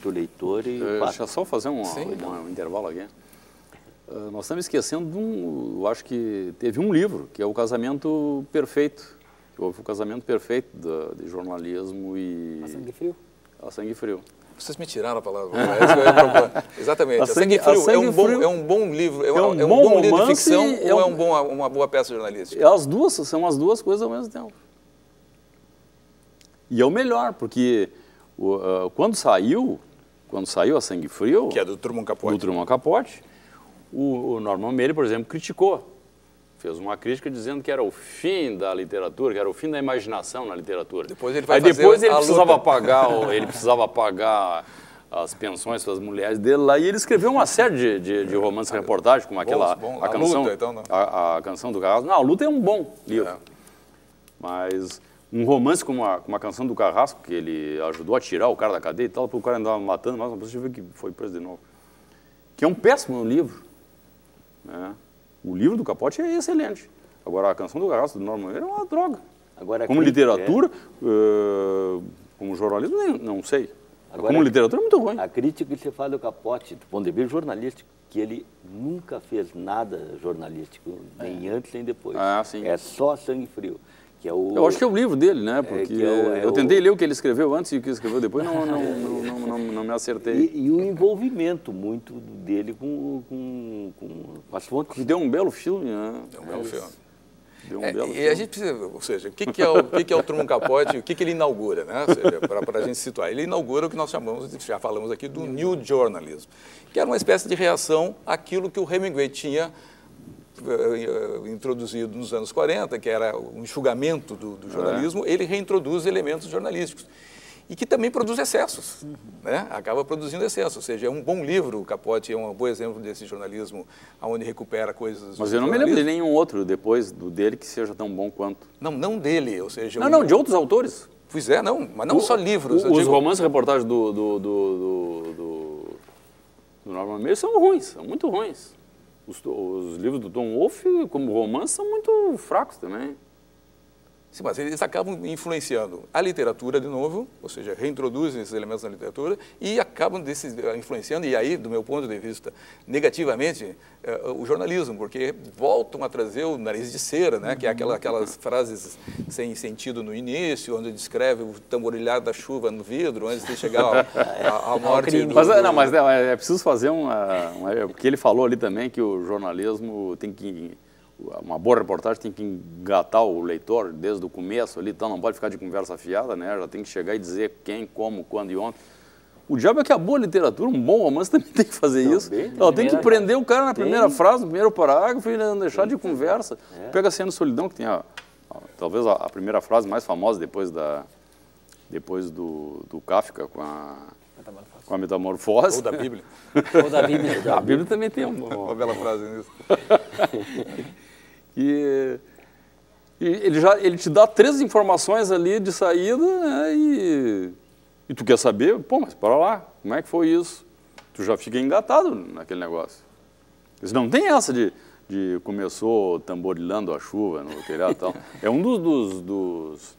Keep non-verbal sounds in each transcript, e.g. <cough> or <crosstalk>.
para o leitor e... Uh, deixa só fazer um, um, um intervalo aqui. Uh, nós estamos esquecendo de um, eu acho que teve um livro, que é o Casamento Perfeito, que houve o Casamento Perfeito de, de jornalismo e... A Sangue Frio? A Sangue Frio. Vocês me tiraram a palavra. <laughs> Exatamente. A Sangue, a Frio, a Sangue é, um bom, Frio é um bom livro, é, é um, é um bom, bom livro de ficção é ou é um bom, uma boa peça jornalística? As duas, são as duas coisas ao mesmo tempo. E é o melhor, porque uh, quando saiu, quando saiu a Sangue Frio... Que é do Truman Capote. Do Truman Capote, o, o Norman Mailer, por exemplo, criticou. Fez uma crítica dizendo que era o fim da literatura, que era o fim da imaginação na literatura. Depois ele vai Aí depois ele precisava luta. pagar, ele precisava pagar as pensões para as mulheres dele lá e ele escreveu uma série de, de, de romances reportagens como aquela bom, a, a, canção luta, então, a, a, canção do Carrasco não a luta é um bom livro é. mas um romance como a, como a canção do Carrasco, que ele ajudou a tirar o cara da cadeia e tal, o cara andava matando, mas você vê que foi preso de novo. Que é um péssimo livro. Né? O livro do Capote é excelente. Agora, a canção do Carrasco, do Norman é uma droga. Agora, como literatura, é... uh, como jornalismo, nem, não sei. Agora, como literatura, é muito ruim. A crítica que você fala do Capote, do ponto de vista jornalístico, que ele nunca fez nada jornalístico, nem é. antes nem depois. Ah, sim. É só sangue frio. Que é o, eu acho que é o livro dele, né? É, Porque é, é o, eu tentei ler o que ele escreveu antes e o que ele escreveu depois, não, não, <laughs> não, não, não, não me acertei. E, e, o envolvimento muito dele com, com, com as fontes. Que deu um belo filme, né? Deu um belo filme. Um é, belo e a gente precisa, ou seja, o que, que é o, o que, que é o Truman Capote, o que, que ele inaugura, né? Para a gente situar. Ele inaugura o que nós chamamos, já falamos aqui, do New Journalism, que era uma espécie de reação àquilo que o Hemingway tinha introduzido nos anos 40, que era o enxugamento do, do jornalismo, é. ele reintroduz elementos jornalísticos. E que também produz excessos, uhum. né? acaba produzindo excessos. Ou seja, é um bom livro, o Capote é um bom exemplo desse jornalismo, onde recupera coisas... Mas eu não me lembro de nenhum outro depois do dele que seja tão bom quanto. Não, não dele, ou seja... Não, um... não, de outros autores. Pois é, não, mas não o, só livros. O, os digo... romances reportagens do, do, do, do, do, do Norman Mailer são ruins, são muito ruins. Os, os, livros do Tom Wolfe, como romance, são muito fracos também. Sim, mas eles acabam influenciando a literatura de novo, ou seja, reintroduzem esses elementos na literatura e acabam desses, eh, influenciando, e aí, do meu ponto de vista, negativamente, eh, o jornalismo, porque voltam a trazer o nariz de cera, né, que é aquela, aquelas frases sem sentido no início, onde descreve o tamborilhar da chuva no vidro, antes de chegar à morte. <laughs> Do, mas, não, mas é, é preciso fazer uma, uma... Porque ele falou ali também que o jornalismo tem que uma boa reportagem tem que engatar o leitor desde o começo ali, então não pode ficar de conversa fiada, né? Já tem que chegar e dizer quem, como, quando e onde. O diabo é que a boa literatura, um bom romance <laughs> também tem que fazer também, isso. Ela tem que prender o cara na primeira tem. frase, no primeiro parágrafo e não deixar de conversa. É. Pega a cena Solidão, que tem a, a talvez a, a, primeira frase mais famosa depois, da, depois do, do Kafka com a, com a metamorfose. Ou da Bíblia. <laughs> Ou da Bíblia. a Bíblia também tem uma, uma bela frase nisso. <laughs> E, e, ele, já, ele te dá três informações ali de saída né, e, e tu quer saber, pô, mas para lá, como é que foi isso? Tu já fica engatado naquele negócio. Não tem essa de, de começou tamborilando a chuva no telhado e tal. <laughs> É um dos, dos, dos,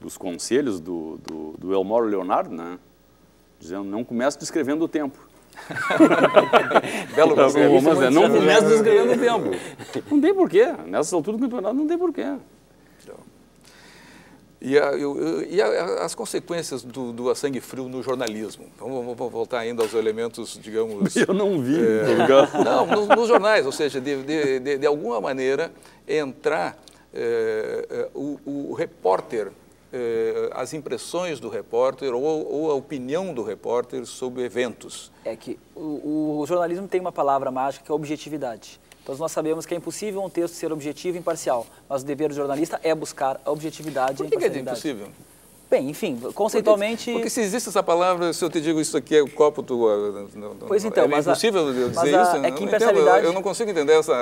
dos conselhos do, do, do Elmore Leonardo, né? Dizendo, não comece descrevendo o tempo. <laughs> Belo conselho. Mas é, não comece descrevendo o tempo. Não tem porquê. Nessa altura do campeonato não tem porquê. Então, e, a, eu, e a, as consequências do, do, a sangue frio no jornalismo? Vamos, vamos, voltar ainda aos elementos, digamos... <laughs> Eu não vi. É, não, <laughs> nos, nos, jornais, ou seja, de, de, de, de alguma maneira entrar é, é o, o repórter eh, as impressões do repórter ou, ou, a opinião do repórter sobre eventos. É que o, o, jornalismo tem uma palavra mágica que é objetividade. Então nós sabemos que é impossível um texto ser objetivo e imparcial, mas o dever do jornalista é buscar a objetividade Por que e a imparcialidade. Que é impossível? Bem, enfim, conceitualmente... Porque, porque, se existe essa palavra, se eu te digo isso aqui é o copo, tu... Pois então, é mas... É impossível eu dizer a, isso? É que imparcialidade... Eu não consigo entender essa,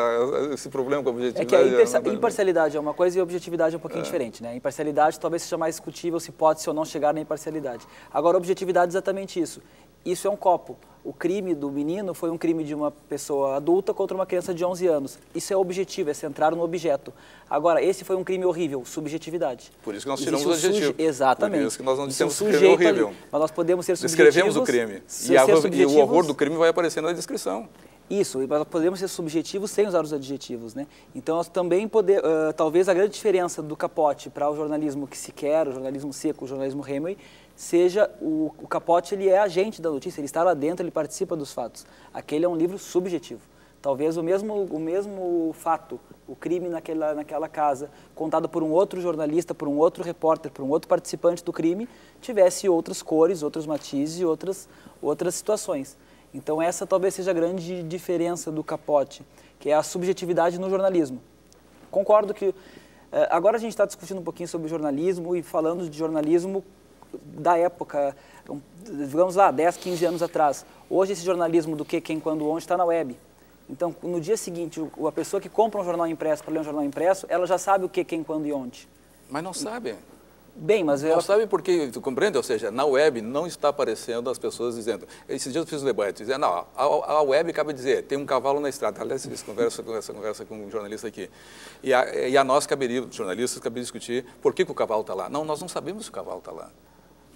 esse problema com a objetividade. É que a imparcialidade é uma coisa e a objetividade é um pouquinho é. diferente, né? A imparcialidade talvez seja mais discutível se pode, se ou não chegar na imparcialidade. Agora, a objetividade é exatamente isso. Isso é um copo. O crime do menino foi um crime de uma pessoa adulta contra uma criança de 11 anos. Isso é objetivo, é centrar no objeto. Agora, esse foi um crime horrível, subjetividade. Por isso que nós tiramos o adjetivo. Exatamente. Por isso que nós não dissemos que o crime é horrível. Ali, mas nós podemos ser subjetivos. Descrevemos o crime. E, a, e o horror do crime vai aparecer na descrição. Isso, e nós podemos ser subjetivos sem usar os adjetivos, né? Então, nós também podemos, uh, talvez a grande diferença do capote para o jornalismo que se quer, o jornalismo seco, o jornalismo Hemingway, seja o, o capote ele é agente da notícia, ele está lá dentro, ele participa dos fatos. Aquele é um livro subjetivo. Talvez o mesmo, o mesmo fato, o crime naquela, naquela casa, contado por um outro jornalista, por um outro repórter, por um outro participante do crime, tivesse outras cores, outros matizes e outras, outras situações. Então essa talvez seja a grande diferença do capote, que é a subjetividade no jornalismo. Concordo que eh, agora a gente está discutindo um pouquinho sobre jornalismo e falando de jornalismo da época, digamos lá, 10, 15 anos atrás. Hoje esse jornalismo do que, quem, quando, onde está na web. Então, no dia seguinte, a pessoa que compra um jornal impresso para ler um jornal impresso, ela já sabe o que, quem, quando e onde. Mas não sabe. Bem, mas... Não ela... sabe porque, tu compreende? Ou seja, na web não está aparecendo as pessoas dizendo... Esses dias eu fiz um debate, dizendo, não, a, a web acaba de dizer, tem um cavalo na estrada. Aliás, essa conversa, essa conversa com um jornalista aqui. E a, e a nós caberia, jornalistas, caberia discutir por que, que o cavalo está lá. Não, nós não sabemos se o cavalo está lá.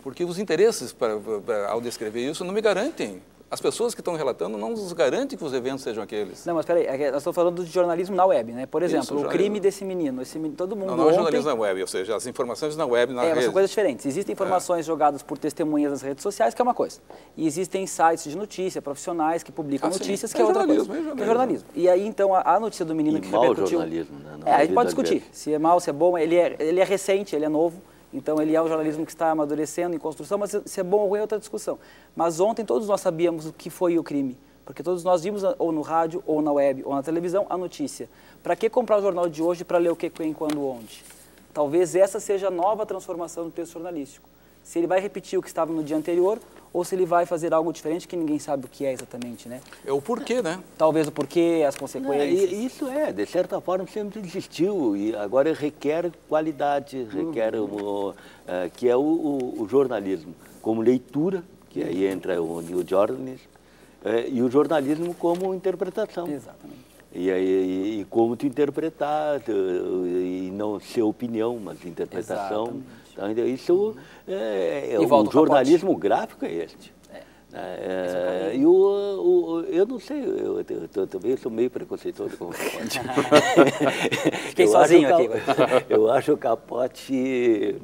Porque os interesses, para, para, ao descrever isso, não me garantem as pessoas que estão relatando não nos garantem que os eventos sejam aqueles. Não, mas peraí, é nós estamos falando de jornalismo na web, né? Por exemplo, Isso, o crime desse menino, esse menino, todo mundo Não, não ontem... é jornalismo na web, ou seja, as informações na web, na é, rede. são coisas diferentes. Existem informações é. jogadas por testemunhas nas redes sociais, que é uma coisa. E existem sites de notícia, profissionais que publicam ah, notícias, que é, é outra coisa. É jornalismo. É jornalismo. E aí, então, a, a notícia do menino e que mau repercutiu... jornalismo, né? é, a gente pode discutir se é mal, se é bom. Ele é, ele é recente, ele é novo. Então, ele é um jornalismo que está amadurecendo em construção, mas se é bom ou ruim é outra discussão. Mas ontem todos nós sabíamos o que foi o crime, porque todos nós vimos ou no rádio, ou na web, ou na televisão a notícia. Para que comprar o jornal de hoje para ler o que, quem, quando, onde? Talvez essa seja a nova transformação do texto jornalístico. Se ele vai repetir o que estava no dia anterior ou se ele vai fazer algo diferente que ninguém sabe o que é exatamente, né? É o porquê, né? Talvez o porquê, as consequências. Não, isso é, de certa forma sempre existiu e agora requer qualidade, requer uhum. uh, que é o, o, o, jornalismo como leitura, que aí entra o new journalism, uh, e o jornalismo como interpretação. Exatamente. E, e, e, como te interpretar, e não ser opinião, mas interpretação. Então, isso é, é o jornalismo gráfico é este. É. É, é e o, o, eu não sei, eu, eu, eu, também sou meio preconceituoso com o capote. <laughs> Fiquei eu sozinho aqui. <laughs> eu acho o capote,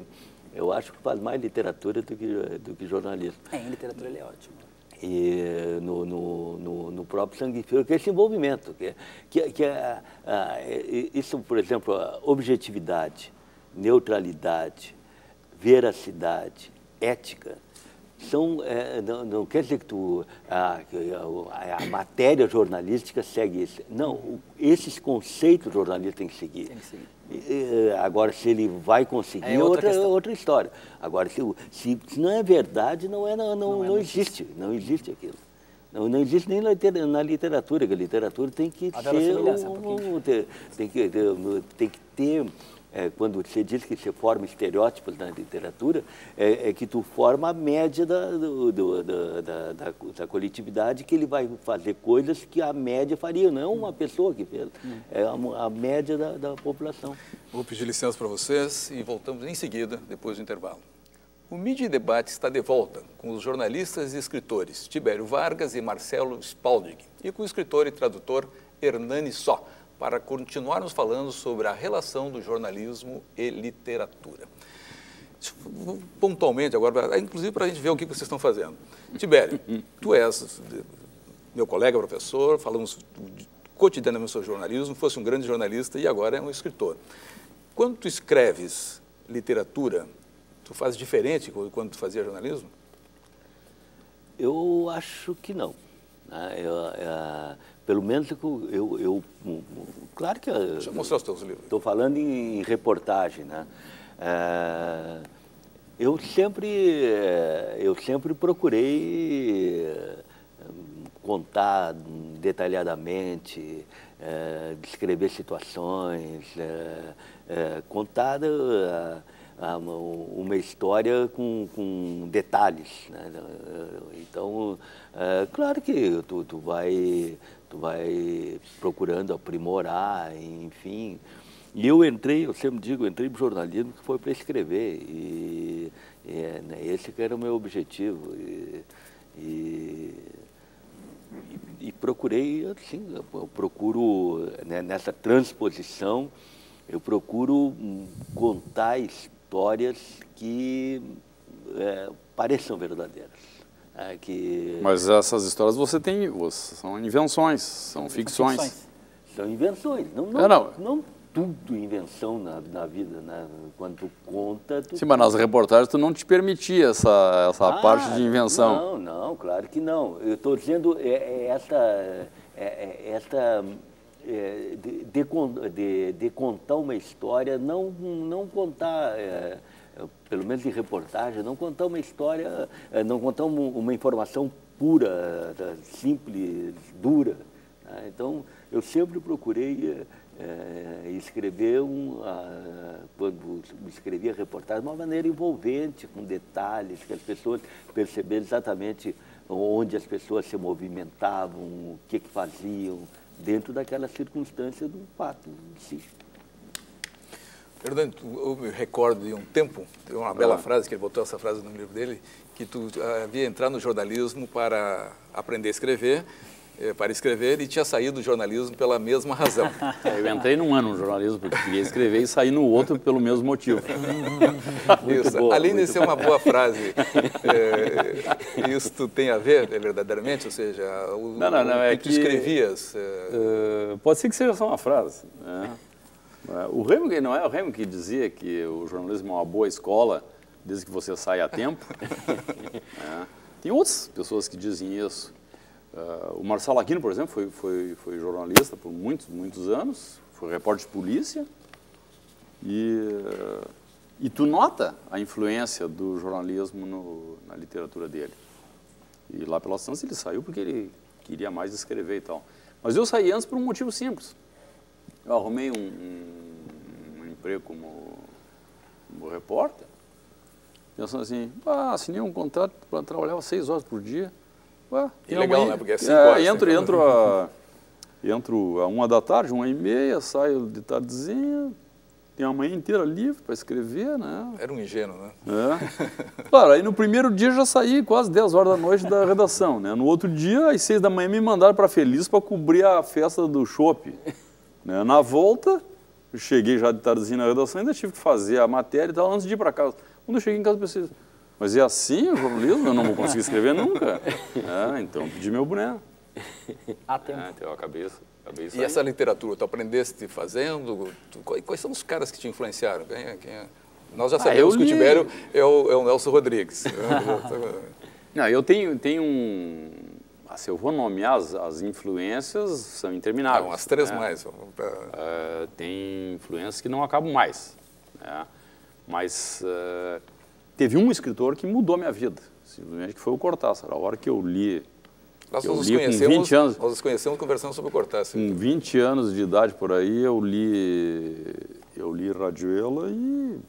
eu acho que faz mais literatura do que, do que jornalismo. É, em literatura ele é ótimo e no, no, no, no, próprio sangue frio, que é esse envolvimento, que, é, que, que é, isso, por exemplo, objetividade, neutralidade, veracidade, ética, são, é, não, não, quer dizer que tu, a, a, a, matéria jornalística segue isso. Não, esses conceitos jornalistas têm que seguir. Tem que seguir. Agora, se ele vai conseguir, é outra, outra, outra história. Agora, se, se, se, não é verdade, não, é, não, não, não, é não existe. Não existe aquilo. Não, não existe nem na literatura, que a literatura tem que ser. Um, um, tem, que, tem que ter é, quando você diz que você forma estereótipos na literatura, é, é que tu forma a média da, do, do, da, da, da, coletividade, que ele vai fazer coisas que a média faria, não uma pessoa que fez, é a, a média da, da população. Vou pedir licença para vocês e voltamos em seguida, depois do intervalo. O Mídia Debate está de volta com os jornalistas e escritores Tibério Vargas e Marcelo Spaldig e com o escritor e tradutor Hernani Só para continuarmos falando sobre a relação do jornalismo e literatura. Pontualmente agora, inclusive para a gente ver o que vocês estão fazendo. Tibério, <laughs> tu és meu colega professor, falamos cotidianamente sobre jornalismo, fosse um grande jornalista e agora é um escritor. Quando tu escreves literatura, tu faz diferente quando tu fazia jornalismo? Eu acho que não. Né? Eu, eu, pelo menos eu, eu, eu claro que Deixa eu mostrar os teus livros. Estou falando em reportagem, né? É, eu sempre eu sempre procurei é, contar detalhadamente, é, descrever situações, é, é contar uma, uma história com, com detalhes. Né? Então, é, claro que tu, tu, vai, tu vai procurando aprimorar, enfim. E eu entrei, eu sempre digo, eu entrei no jornalismo que foi para escrever. E, e né, esse que era o meu objetivo. E, e, e procurei, assim, eu procuro, né, nessa transposição, eu procuro contar histórias que é, pareçam verdadeiras. É, que... Mas essas histórias você tem, são invenções, são ficções. São invenções, não, não, é, não. não tudo invenção na, na vida, né? Quando tu conta... Tu... Sim, mas nas reportagens tu não te permitia essa, essa ah, parte de invenção. Não, não, claro que não. Eu estou dizendo é, é essa... É, é, essa é, de, de, de, contar uma história, não, não contar, é, pelo menos em reportagem, não contar uma história, é, não contar uma, uma informação pura, simples, dura. Né? Então, eu sempre procurei é, escrever, um, a, quando escrevia reportagem, de uma maneira envolvente, com detalhes, que as pessoas perceberam exatamente onde as pessoas se movimentavam, o que, que faziam, dentro daquela circunstância do fato em si. Fernando, eu me recordo de um tempo, tem uma bela ah. frase, que ele botou essa frase no livro dele, que tu havia entrado no jornalismo para aprender a escrever, para escrever e tinha saído do jornalismo pela mesma razão. <laughs> Eu entrei num ano no jornalismo porque queria escrever e saí no outro pelo mesmo motivo. <laughs> isso. Boa, Além de ser uma boa frase, <laughs> é, isso tem a ver é, verdadeiramente? Ou seja, o, não, não, não, é que, que tu escrevias? Uh, pode ser que seja só uma frase. Né? O Remo, não é o Remo que dizia que o jornalismo é uma boa escola desde que você sai a tempo? é. Tem outras pessoas que dizem isso. Uh, o Marcelo Aquino, por exemplo, foi, foi, foi jornalista por muitos, muitos anos, foi repórter de polícia. E, uh, e tu nota a influência do jornalismo no, na literatura dele. E lá pelas tantas ele saiu porque ele queria mais escrever e tal. Mas eu saí antes por um motivo simples. Eu arrumei um, um, um emprego como, como repórter, pensando assim, ah, assinei um contrato para trabalhar seis horas por dia. Ué, e legal, né? Porque é 5 é, horas. Entro, entro, a, entro a uma da tarde, uma e meia, saio de tardezinha, tenho a manhã inteira livre para escrever, né? Era um ingênuo, né? É. Claro, aí no primeiro dia já saí quase 10 horas da noite da redação, né? No outro dia, às 6 da manhã, me mandaram para Feliz para cobrir a festa do chopp. Né? Na volta, eu cheguei já de tardezinha na redação, ainda tive que fazer a matéria e tal, antes de ir para casa. Quando eu cheguei em casa, pensei, mas é assim o jornalismo? Eu não vou conseguir escrever nunca. É, então pedi meu boné. Há tempo. É, então, a cabeça. e essa literatura, tu aprendeste fazendo? Tu, quais são os caras que te influenciaram? Quem é, quem é? Nós já ah, sabemos ah, que o Tibério é o, é o Nelson Rodrigues. <laughs> não, eu tenho, tenho um... Se eu vou nomear as, as influências, são intermináveis. Não, as três né? mais. Uh, tem influências que não acabam mais. Né? Mas... Uh, teve um escritor que mudou a minha vida, simplesmente que foi o Cortázar. A hora que eu li, nós eu nos li conhecemos, com 20 anos, nós nos conhecemos conversando sobre o Cortázar. Com 20 anos de idade por aí, eu li, eu li Radioela e,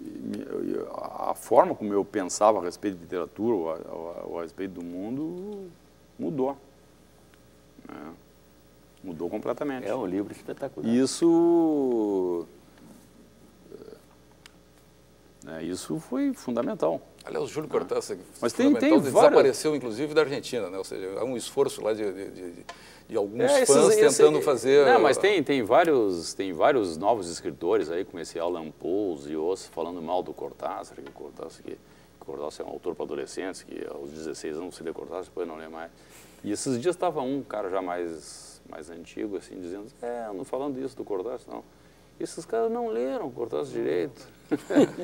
e a forma como eu pensava a respeito de literatura ou a, a, a respeito do mundo mudou. Né? Mudou completamente. É um livro espetacular. Isso né? Isso foi fundamental. Aliás, o Júlio Cortázar, Mas tem, tem desapareceu várias... inclusive da Argentina, né? ou seja, há um esforço lá de, de, de, de alguns é, fãs esses, tentando esse, fazer... Não, mas tem, tem, vários, tem vários novos escritores aí, como esse Alan Pouls e outros, falando mal do Cortázar, que o Cortázar, que, que Cortázar é um autor para adolescentes, que aos 16 anos se lê Cortázar, depois não lê mais. E esses dias estava um cara já mais, mais antigo, assim, dizendo, é, não falando isso do Cortázar, não. Esses caras não leram Cortázar direito. <laughs>